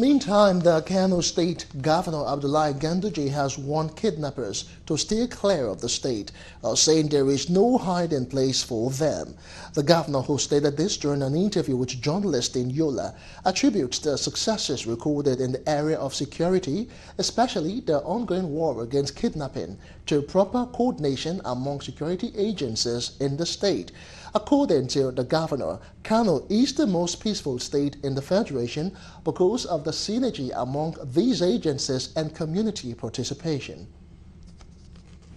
Meantime, the Kano State Governor Abdullahi Ganduje has warned kidnappers to steer clear of the state, uh, saying there is no hiding place for them. The governor, who stated this during an interview with journalists in Yola, attributes the successes recorded in the area of security, especially the ongoing war against kidnapping, to proper coordination among security agencies in the state. According to the governor, Kano is the most peaceful state in the federation because of the synergy among these agencies and community participation.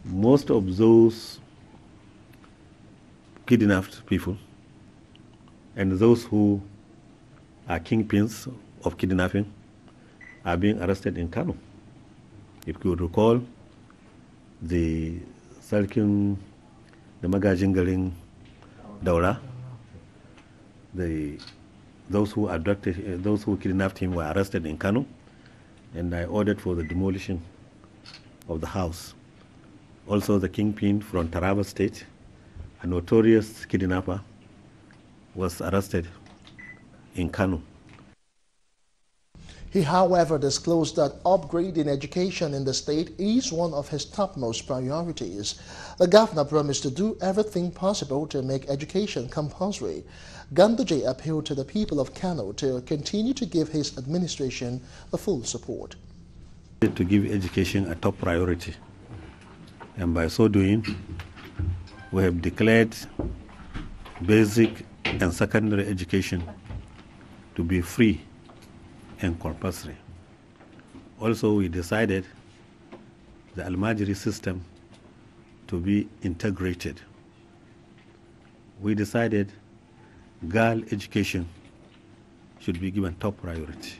Most of those kidnapped people and those who are kingpins of kidnapping are being arrested in Kano. If you recall, the Sarkin, the Magajin Garin Daura, the, those who abducted, uh, those who kidnapped him were arrested in Kano, and I ordered for the demolition of the house. Also, the kingpin from Taraba State, a notorious kidnapper, was arrested in Kano. He, however, disclosed that upgrading education in the state is one of his topmost priorities. The governor promised to do everything possible to make education compulsory. Ganduje appealed to the people of Kano to continue to give his administration the full support. To give education a top priority. And by so doing, we have declared basic and secondary education to be free and compulsory. Also, we decided the Almajiri system to be integrated. We decided girl education should be given top priority.